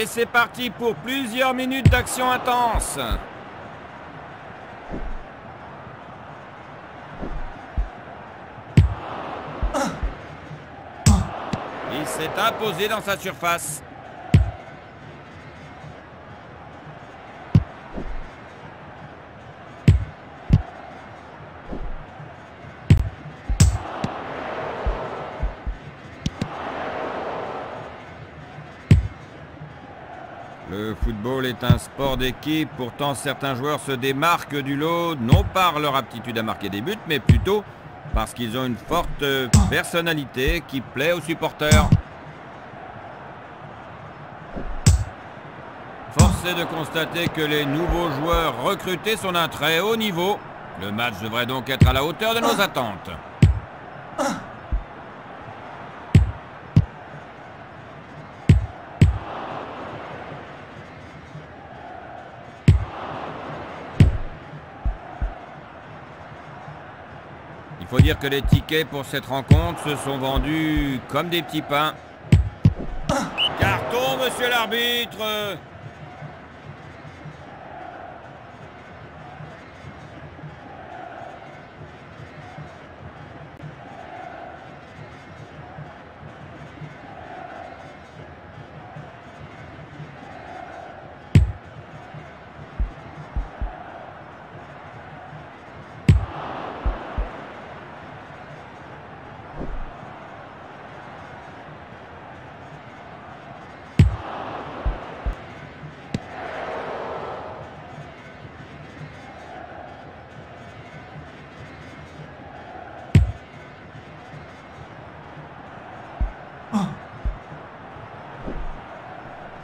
Et c'est parti pour plusieurs minutes d'action intense. Il s'est imposé dans sa surface. Football est un sport d'équipe, pourtant certains joueurs se démarquent du lot, non par leur aptitude à marquer des buts, mais plutôt parce qu'ils ont une forte personnalité qui plaît aux supporters. Force est de constater que les nouveaux joueurs recrutés sont d'un très haut niveau. Le match devrait donc être à la hauteur de nos attentes. Faut dire que les tickets pour cette rencontre se sont vendus comme des petits pains. Carton, monsieur l'arbitre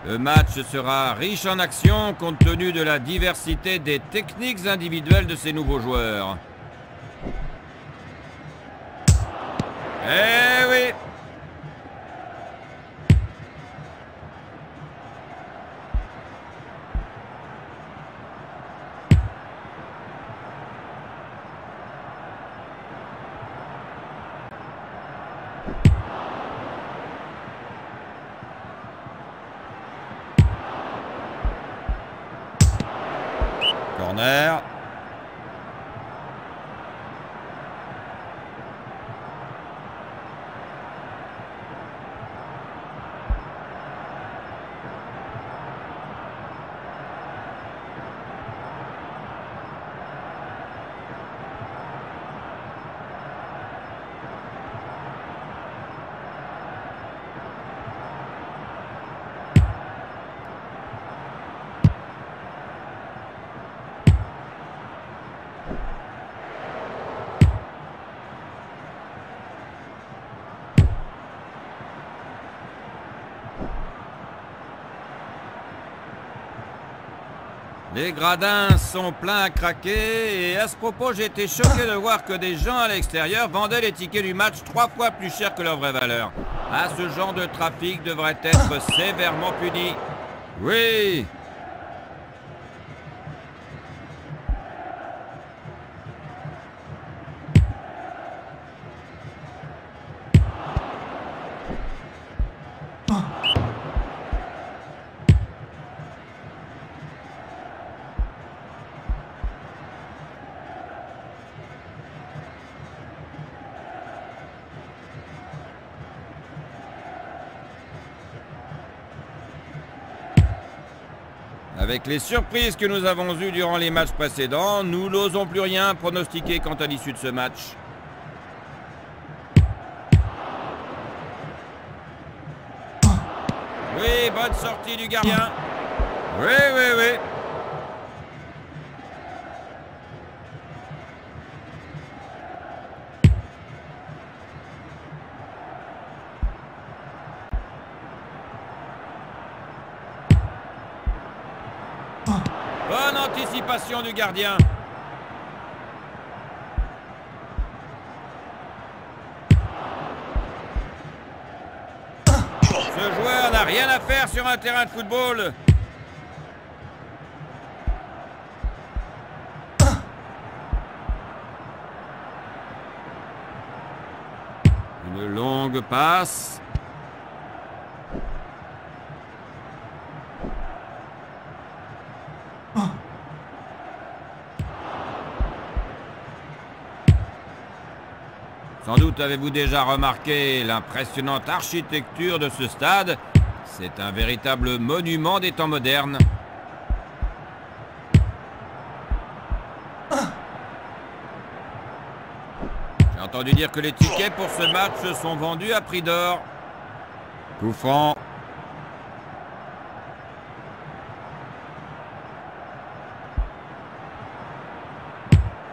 Le match sera riche en action compte tenu de la diversité des techniques individuelles de ces nouveaux joueurs. Les gradins sont pleins à craquer et à ce propos j'ai été choqué de voir que des gens à l'extérieur vendaient les tickets du match trois fois plus cher que leur vraie valeur. Ah, ce genre de trafic devrait être sévèrement puni. Oui Avec les surprises que nous avons eues durant les matchs précédents, nous n'osons plus rien pronostiquer quant à l'issue de ce match. Oui, bonne sortie du gardien. Oui, oui, oui. Du gardien. Ce joueur n'a rien à faire sur un terrain de football. Une longue passe. Sans doute avez-vous déjà remarqué l'impressionnante architecture de ce stade. C'est un véritable monument des temps modernes. J'ai entendu dire que les tickets pour ce match sont vendus à prix d'or. Coup franc.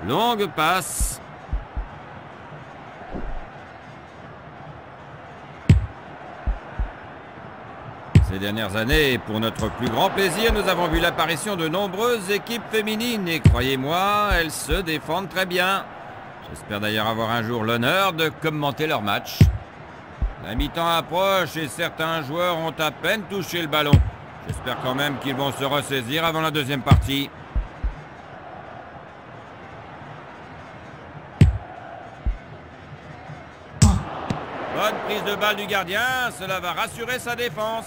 Longue passe. Ces dernières années, pour notre plus grand plaisir, nous avons vu l'apparition de nombreuses équipes féminines et croyez-moi, elles se défendent très bien. J'espère d'ailleurs avoir un jour l'honneur de commenter leur match. La mi-temps approche et certains joueurs ont à peine touché le ballon. J'espère quand même qu'ils vont se ressaisir avant la deuxième partie. Bonne prise de balle du gardien, cela va rassurer sa défense.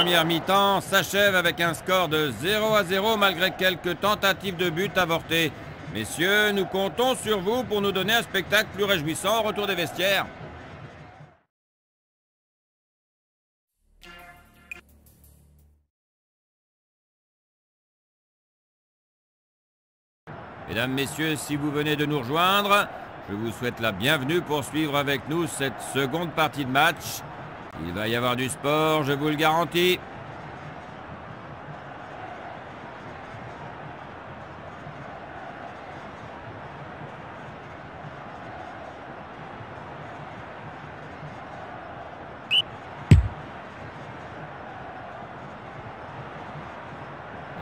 Première mi-temps s'achève avec un score de 0 à 0 malgré quelques tentatives de but avortées. Messieurs, nous comptons sur vous pour nous donner un spectacle plus réjouissant au retour des vestiaires. Mesdames, Messieurs, si vous venez de nous rejoindre, je vous souhaite la bienvenue pour suivre avec nous cette seconde partie de match. Il va y avoir du sport, je vous le garantis.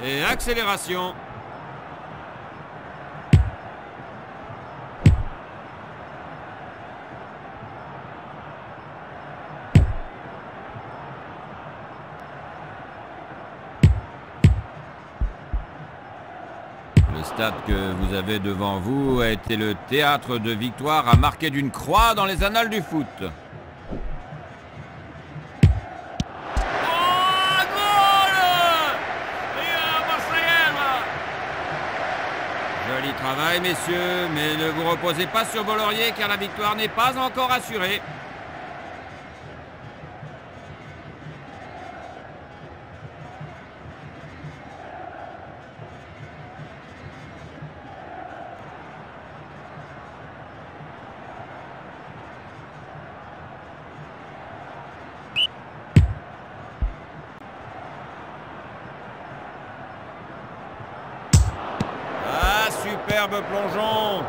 Et accélération. Stade que vous avez devant vous a été le théâtre de victoires à marquer d'une croix dans les annales du foot. Joli travail, messieurs, mais ne vous reposez pas sur vos lauriers car la victoire n'est pas encore assurée. Plongeon.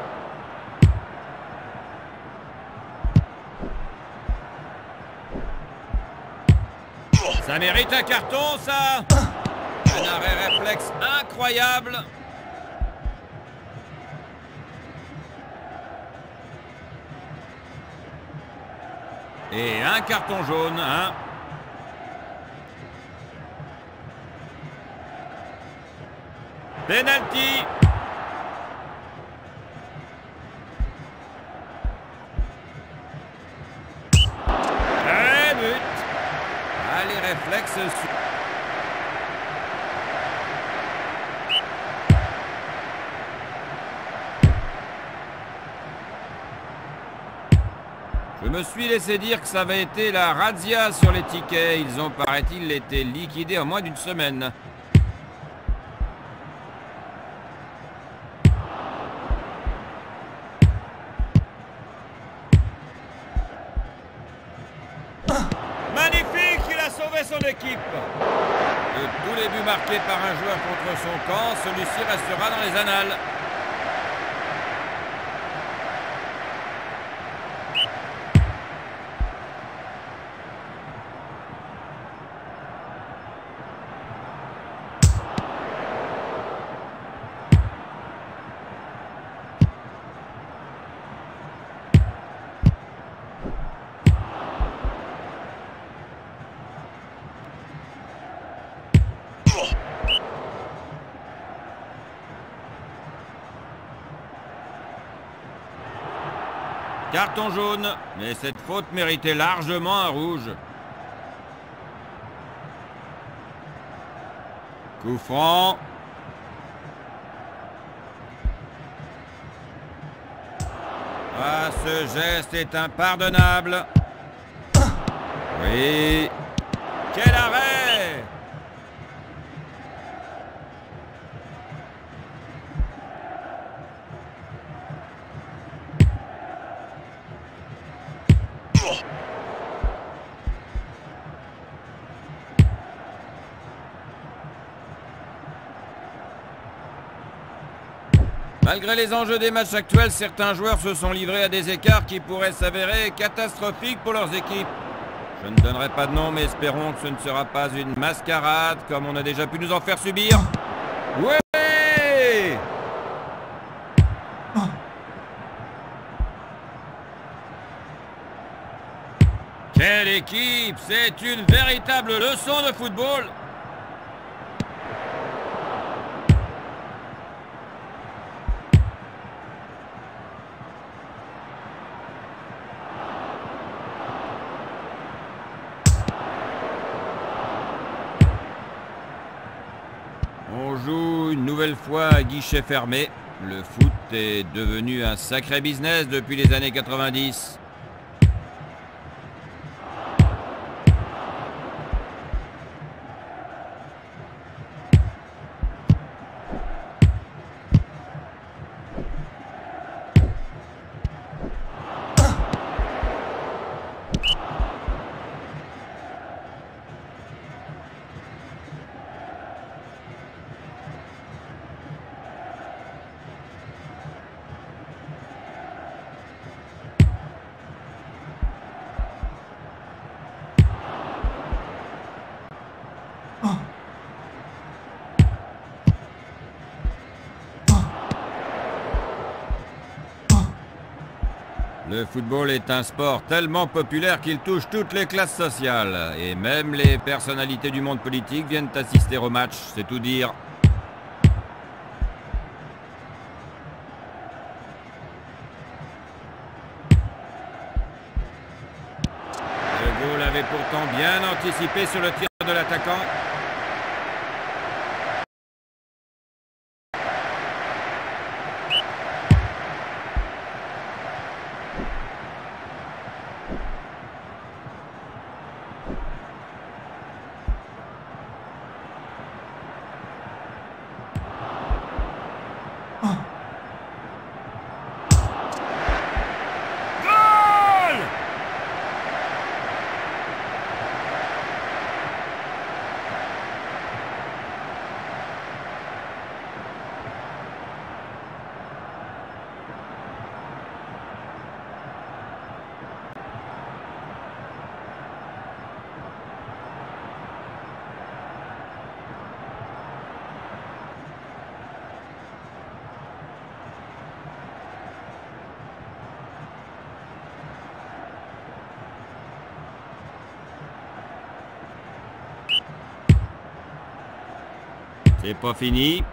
Ça mérite un carton, ça. Un arrêt réflexe incroyable. Et un carton jaune, hein. Penalty Je me suis laissé dire que ça avait été la razzia sur les tickets. Ils ont, paraît-il, été liquidés en moins d'une semaine. Carton jaune, mais cette faute méritait largement un rouge. Coup franc. Ah, ce geste est impardonnable. Oui. Quel arrêt Malgré les enjeux des matchs actuels, certains joueurs se sont livrés à des écarts qui pourraient s'avérer catastrophiques pour leurs équipes. Je ne donnerai pas de nom, mais espérons que ce ne sera pas une mascarade comme on a déjà pu nous en faire subir. Ouais Quelle équipe C'est une véritable leçon de football guichet fermé. Le foot est devenu un sacré business depuis les années 90. Le football est un sport tellement populaire qu'il touche toutes les classes sociales. Et même les personnalités du monde politique viennent assister au match, c'est tout dire. Le goal avait pourtant bien anticipé sur le tir de l'attaquant. C'est pas fini.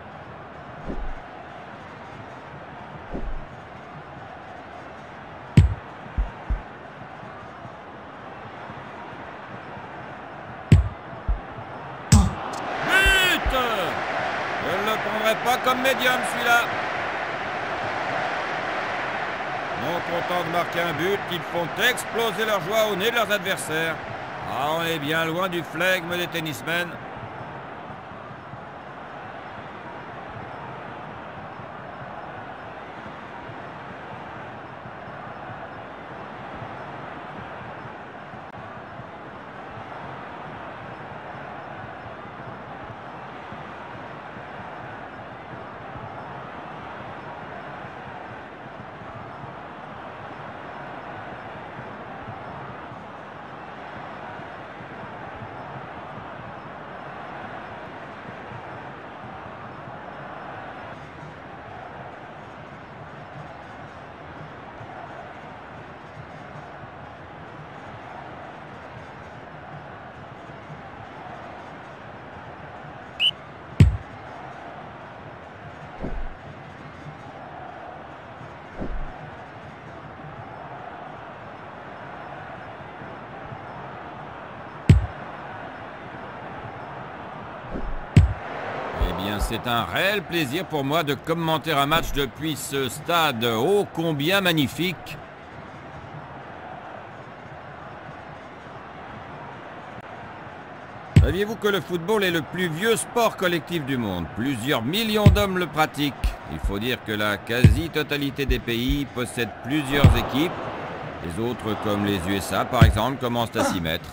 Je ne le prendrai pas comme médium celui-là. Non content de marquer un but, ils font exploser leur joie au nez de leurs adversaires. Ah, on est bien loin du flegme des tennismen. C'est un réel plaisir pour moi de commenter un match depuis ce stade ô combien magnifique. Saviez-vous que le football est le plus vieux sport collectif du monde? Plusieurs millions d'hommes le pratiquent. Il faut dire que la quasi-totalité des pays possèdent plusieurs équipes. Les autres, comme les USA par exemple, commencent à s'y mettre.